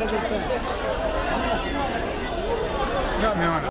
Não, não, não.